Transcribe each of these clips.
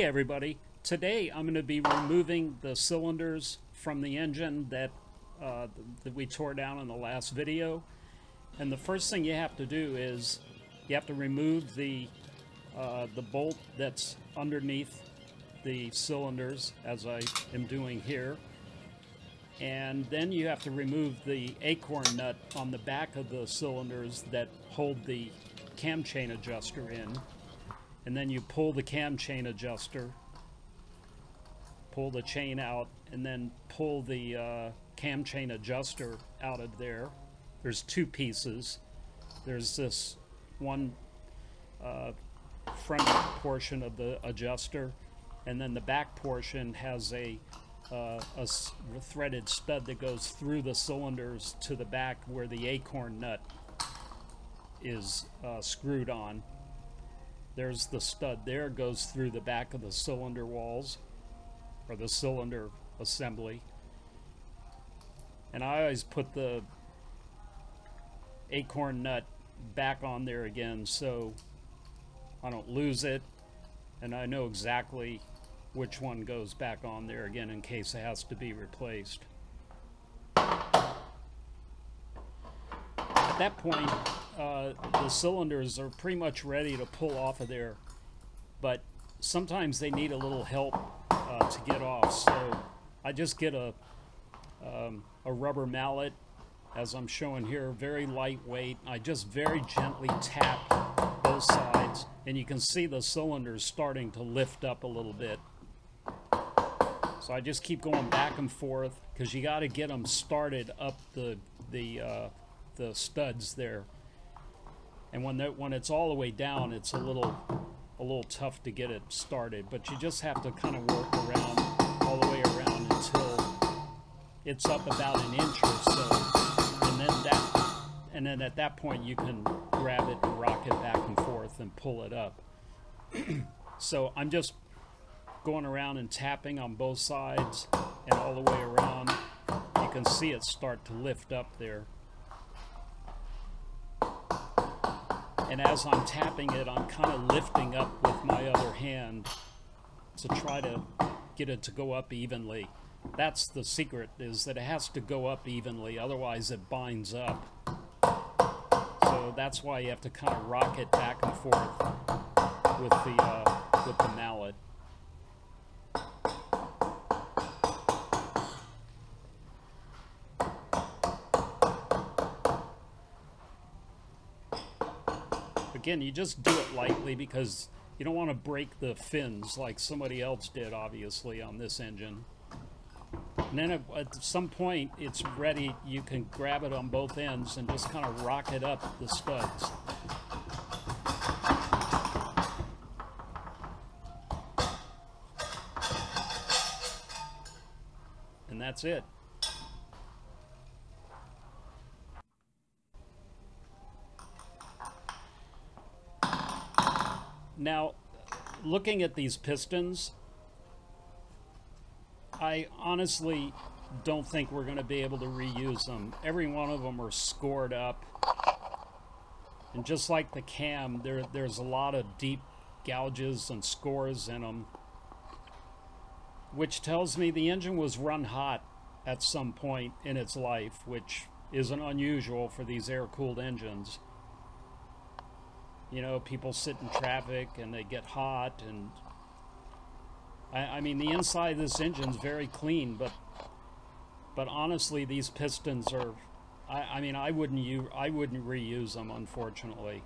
Hey everybody, today I'm going to be removing the cylinders from the engine that, uh, that we tore down in the last video. And the first thing you have to do is you have to remove the, uh, the bolt that's underneath the cylinders as I am doing here. And then you have to remove the acorn nut on the back of the cylinders that hold the cam chain adjuster in and then you pull the cam chain adjuster, pull the chain out, and then pull the uh, cam chain adjuster out of there. There's two pieces. There's this one uh, front portion of the adjuster, and then the back portion has a, uh, a threaded stud that goes through the cylinders to the back where the acorn nut is uh, screwed on. There's the stud there, goes through the back of the cylinder walls, or the cylinder assembly. And I always put the acorn nut back on there again so I don't lose it and I know exactly which one goes back on there again in case it has to be replaced. At that point, uh, the cylinders are pretty much ready to pull off of there, but sometimes they need a little help uh, to get off. So I just get a, um, a rubber mallet, as I'm showing here, very lightweight. I just very gently tap both sides, and you can see the cylinders starting to lift up a little bit. So I just keep going back and forth because you got to get them started up the the uh, the studs there and when that when it's all the way down it's a little a little tough to get it started but you just have to kind of work around all the way around until it's up about an inch or so. And then that and then at that point you can grab it and rock it back and forth and pull it up. So I'm just going around and tapping on both sides and all the way around. You can see it start to lift up there And as I'm tapping it, I'm kind of lifting up with my other hand to try to get it to go up evenly. That's the secret, is that it has to go up evenly, otherwise it binds up. So that's why you have to kind of rock it back and forth with the, uh, with the mallet. Again, you just do it lightly because you don't want to break the fins like somebody else did, obviously, on this engine. And then at, at some point, it's ready. You can grab it on both ends and just kind of rock it up the studs. And that's it. Now, looking at these pistons, I honestly don't think we're going to be able to reuse them. Every one of them are scored up. And just like the cam, there, there's a lot of deep gouges and scores in them. Which tells me the engine was run hot at some point in its life, which isn't unusual for these air-cooled engines you know, people sit in traffic and they get hot and I, I mean the inside of this engine's very clean, but but honestly these pistons are I, I mean I wouldn't use I wouldn't reuse them unfortunately.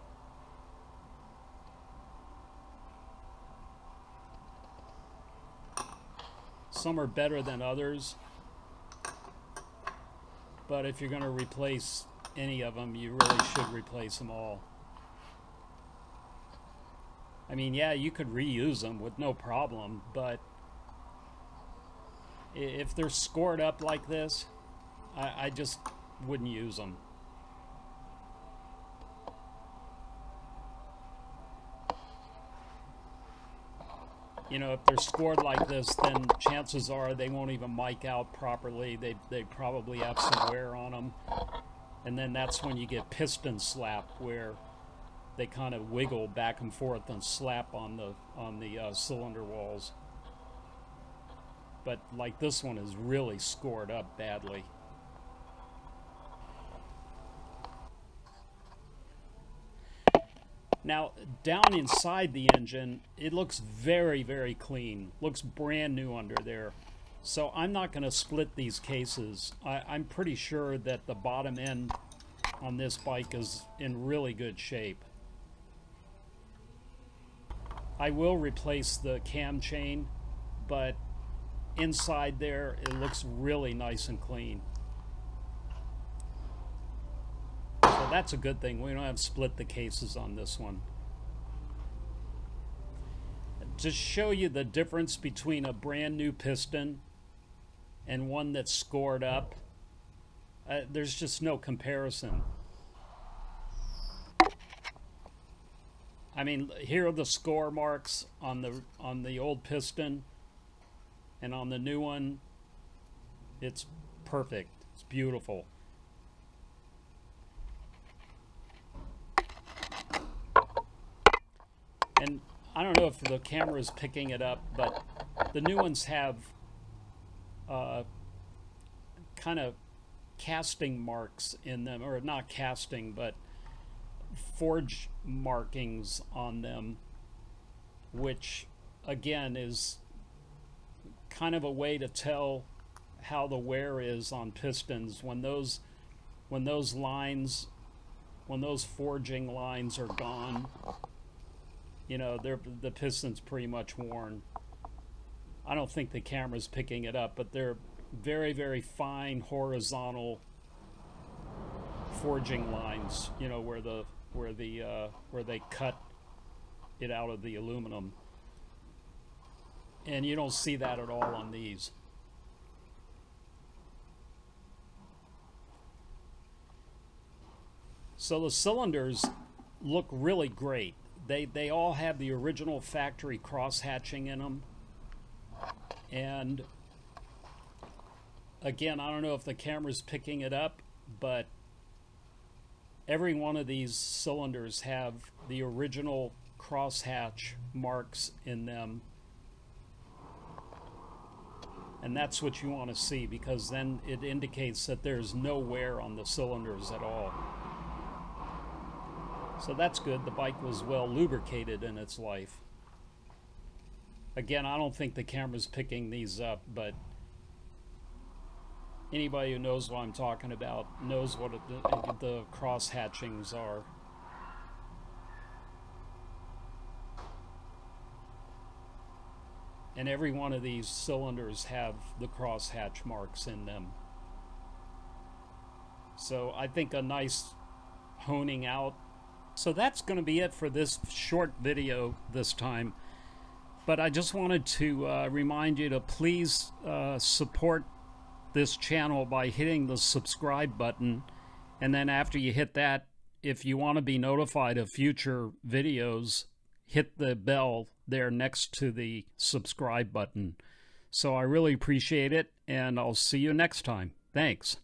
Some are better than others. But if you're going to replace any of them, you really should replace them all. I mean, yeah, you could reuse them with no problem, but if they're scored up like this, I, I just wouldn't use them. You know, if they're scored like this, then chances are they won't even mic out properly. They, they probably have some wear on them. And then that's when you get piston slap, where they kind of wiggle back and forth and slap on the on the uh, cylinder walls. But like this one is really scored up badly. Now, down inside the engine, it looks very, very clean. Looks brand new under there. So I'm not going to split these cases. I, am pretty sure that the bottom end on this bike is in really good shape. I will replace the cam chain, but inside there it looks really nice and clean. So that's a good thing. We don't have split the cases on this one. To show you the difference between a brand new piston and one that's scored up, uh, there's just no comparison. I mean, here are the score marks on the on the old piston, and on the new one, it's perfect. It's beautiful. And I don't know if the camera is picking it up, but the new ones have uh, kind of casting marks in them, or not casting, but forge markings on them, which again is kind of a way to tell how the wear is on pistons. When those when those lines when those forging lines are gone you know they're the piston's pretty much worn. I don't think the camera's picking it up but they're very very fine horizontal forging lines you know where the where the uh, where they cut it out of the aluminum. And you don't see that at all on these. So the cylinders look really great. They, they all have the original factory cross hatching in them. And again, I don't know if the camera's picking it up, but every one of these cylinders have the original crosshatch marks in them. And that's what you want to see because then it indicates that there's no wear on the cylinders at all. So that's good. The bike was well lubricated in its life. Again I don't think the camera's picking these up but anybody who knows what I'm talking about knows what the, the cross hatchings are. And every one of these cylinders have the cross hatch marks in them. So I think a nice honing out. So that's going to be it for this short video this time. But I just wanted to uh, remind you to please uh, support this channel by hitting the subscribe button. And then after you hit that, if you want to be notified of future videos, hit the bell there next to the subscribe button. So I really appreciate it, and I'll see you next time. Thanks.